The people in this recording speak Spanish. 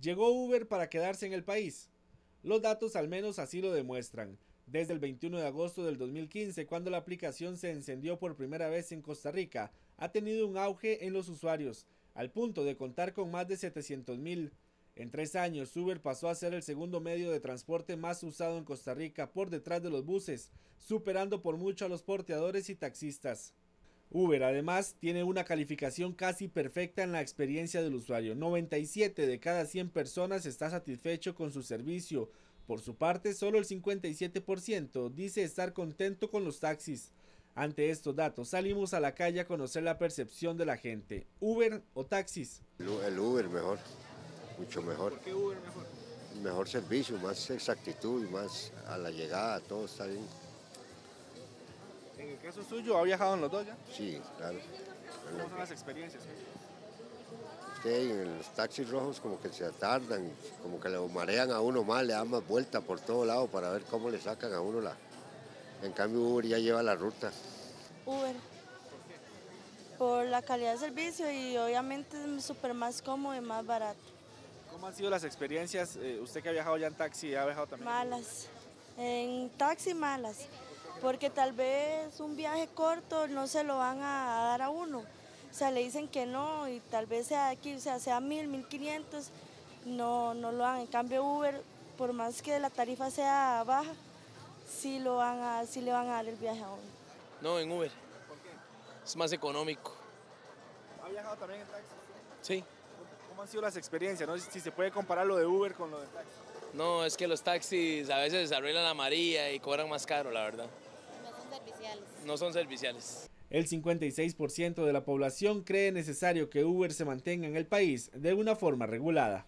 ¿Llegó Uber para quedarse en el país? Los datos al menos así lo demuestran. Desde el 21 de agosto del 2015, cuando la aplicación se encendió por primera vez en Costa Rica, ha tenido un auge en los usuarios, al punto de contar con más de 700 mil. En tres años, Uber pasó a ser el segundo medio de transporte más usado en Costa Rica por detrás de los buses, superando por mucho a los porteadores y taxistas. Uber además tiene una calificación casi perfecta en la experiencia del usuario. 97 de cada 100 personas está satisfecho con su servicio. Por su parte, solo el 57% dice estar contento con los taxis. Ante estos datos, salimos a la calle a conocer la percepción de la gente. ¿Uber o taxis? El Uber mejor, mucho mejor. ¿Por qué Uber mejor? Mejor servicio, más exactitud, más a la llegada, todo está bien. En el caso suyo, ¿ha viajado en los dos ya? Sí, claro. ¿Cómo son las experiencias? Usted en los taxis rojos como que se tardan, como que le marean a uno más, le dan más vuelta por todo lado para ver cómo le sacan a uno la... En cambio Uber ya lleva la ruta. Uber. Por la calidad de servicio y obviamente es súper más cómodo y más barato. ¿Cómo han sido las experiencias? Eh, usted que ha viajado ya en taxi, ¿ha viajado también? Malas. En taxi malas porque tal vez un viaje corto no se lo van a dar a uno. O sea, le dicen que no y tal vez sea aquí, o sea, sea mil, mil quinientos, no, no lo hagan. En cambio Uber, por más que la tarifa sea baja, sí, lo van a, sí le van a dar el viaje a uno. No, en Uber. ¿Por qué? Es más económico. ¿Ha viajado también en taxi? Sí. ¿Cómo han sido las experiencias? No sé si se puede comparar lo de Uber con lo de taxi. No, es que los taxis a veces arreglan la María y cobran más caro, la verdad. No son serviciales. No son serviciales. El 56% de la población cree necesario que Uber se mantenga en el país de una forma regulada.